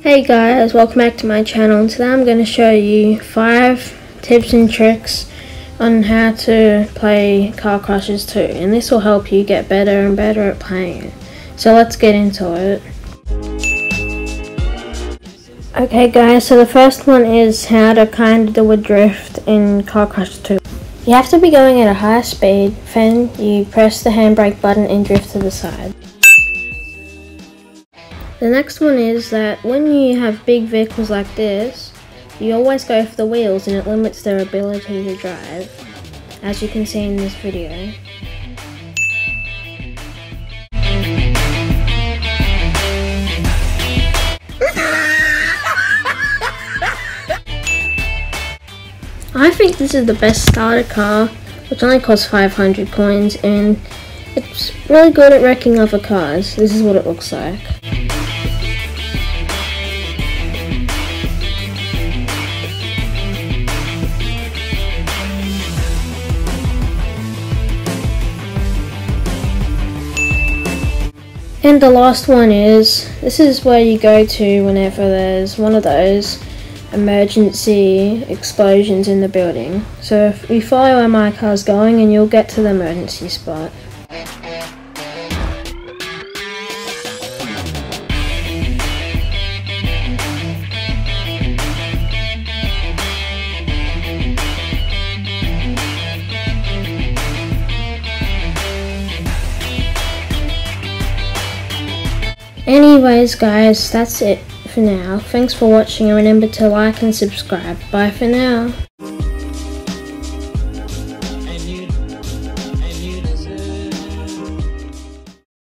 Hey guys, welcome back to my channel. Today I'm going to show you 5 tips and tricks on how to play Car Crushers 2 and this will help you get better and better at playing it. So let's get into it. Okay guys, so the first one is how to kind of do a drift in Car Crushers 2. You have to be going at a high speed, then you press the handbrake button and drift to the side. The next one is that when you have big vehicles like this, you always go for the wheels and it limits their ability to drive, as you can see in this video. I think this is the best starter car, which only costs 500 coins, and it's really good at wrecking other cars. This is what it looks like. And the last one is, this is where you go to whenever there's one of those emergency explosions in the building. So if you follow where my car's going and you'll get to the emergency spot. Anyways guys, that's it for now. Thanks for watching and remember to like and subscribe. Bye for now.